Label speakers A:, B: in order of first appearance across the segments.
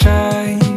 A: try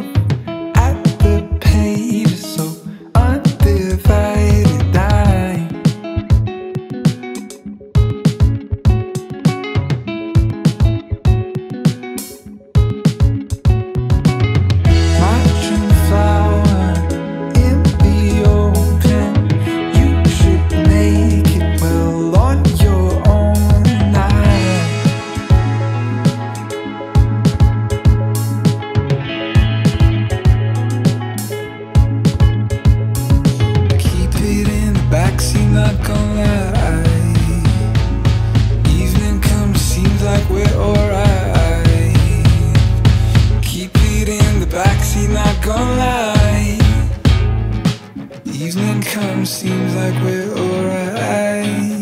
A: evening comes, seems like we're alright.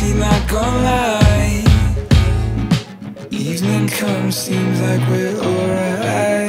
A: see, not gonna lie Evening comes, seems like we're alright.